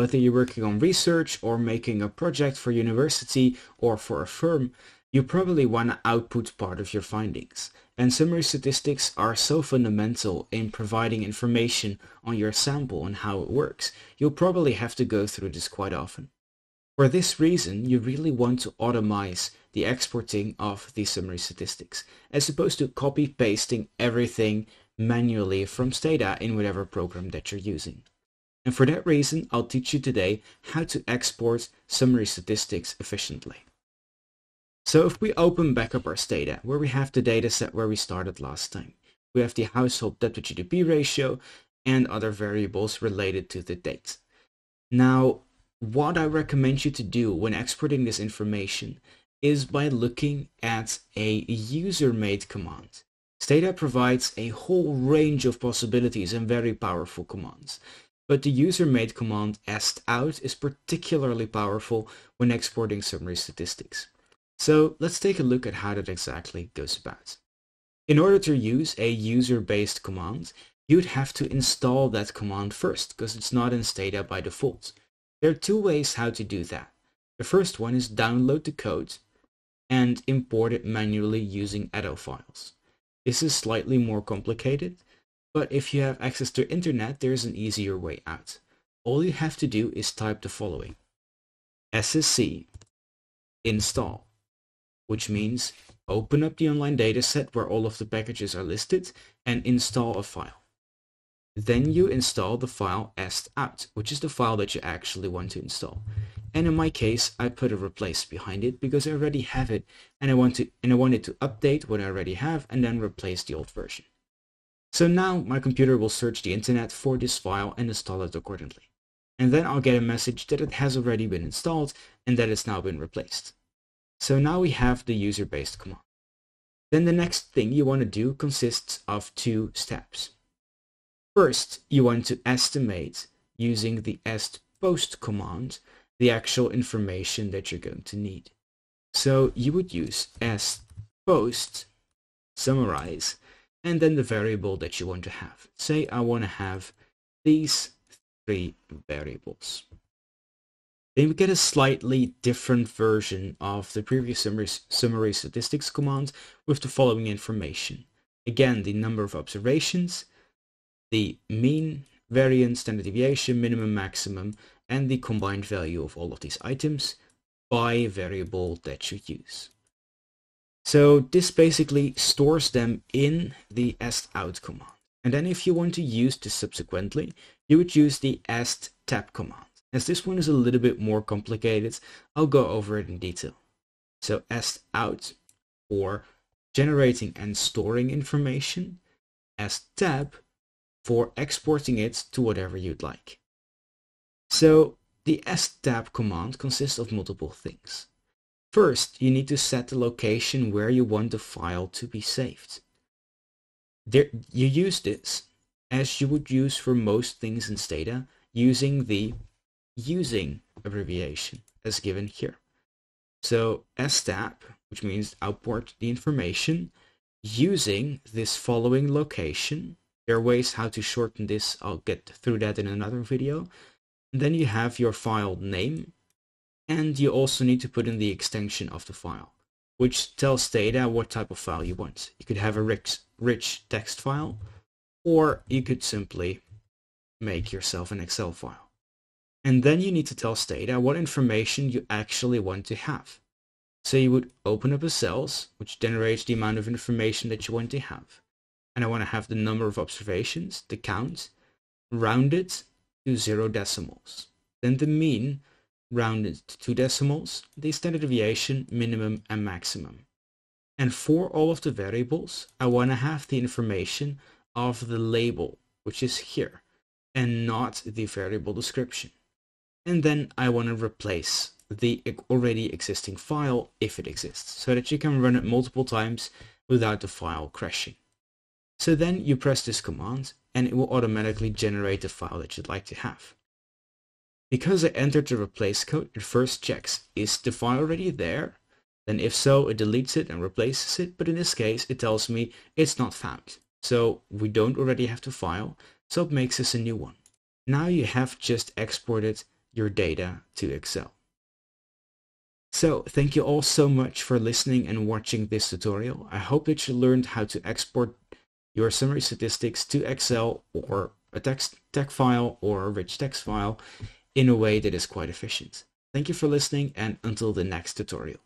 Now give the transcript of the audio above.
Whether you're working on research or making a project for university or for a firm, you probably want to output part of your findings. And summary statistics are so fundamental in providing information on your sample and how it works, you'll probably have to go through this quite often. For this reason, you really want to automize the exporting of the summary statistics, as opposed to copy pasting everything manually from Stata in whatever program that you're using. And for that reason, I'll teach you today how to export summary statistics efficiently. So if we open back up our Stata, where we have the data set where we started last time, we have the household debt to GDP ratio and other variables related to the date. Now, what I recommend you to do when exporting this information is by looking at a user-made command. Stata provides a whole range of possibilities and very powerful commands but the user-made command estout is particularly powerful when exporting summary statistics. So let's take a look at how that exactly goes about. In order to use a user-based command, you'd have to install that command first, because it's not in Stata by default. There are two ways how to do that. The first one is download the code and import it manually using ado files. This is slightly more complicated, but if you have access to internet, there's an easier way out. All you have to do is type the following. SSC install, which means open up the online dataset where all of the packages are listed and install a file. Then you install the file est-out, which is the file that you actually want to install. And in my case, I put a replace behind it because I already have it and I want to and I wanted to update what I already have and then replace the old version. So now my computer will search the internet for this file and install it accordingly. And then I'll get a message that it has already been installed and that it's now been replaced. So now we have the user-based command. Then the next thing you want to do consists of two steps. First, you want to estimate using the estpost command the actual information that you're going to need. So you would use estpost summarize and then the variable that you want to have. Say I want to have these three variables. Then we get a slightly different version of the previous summary, summary statistics command with the following information. Again, the number of observations, the mean, variance, standard deviation, minimum, maximum, and the combined value of all of these items by variable that you use. So this basically stores them in the est-out command. And then if you want to use this subsequently, you would use the est-tab command. As this one is a little bit more complicated, I'll go over it in detail. So est-out for generating and storing information, est-tab for exporting it to whatever you'd like. So the est-tab command consists of multiple things. First, you need to set the location where you want the file to be saved. There, you use this as you would use for most things in Stata using the using abbreviation as given here. So esttab, which means output the information, using this following location. There are ways how to shorten this. I'll get through that in another video. And then you have your file name, and you also need to put in the extension of the file, which tells Stata what type of file you want. You could have a rich, rich text file, or you could simply make yourself an Excel file. And then you need to tell Stata what information you actually want to have. So you would open up a cells, which generates the amount of information that you want to have. And I want to have the number of observations, the count, rounded to zero decimals. Then the mean, rounded to two decimals, the standard deviation, minimum and maximum. And for all of the variables, I want to have the information of the label, which is here, and not the variable description. And then I want to replace the already existing file if it exists, so that you can run it multiple times without the file crashing. So then you press this command and it will automatically generate the file that you'd like to have. Because I entered the replace code, it first checks, is the file already there? Then if so, it deletes it and replaces it, but in this case, it tells me it's not found. So we don't already have the file, so it makes us a new one. Now you have just exported your data to Excel. So thank you all so much for listening and watching this tutorial. I hope that you learned how to export your summary statistics to Excel or a text, text file or a rich text file in a way that is quite efficient. Thank you for listening and until the next tutorial.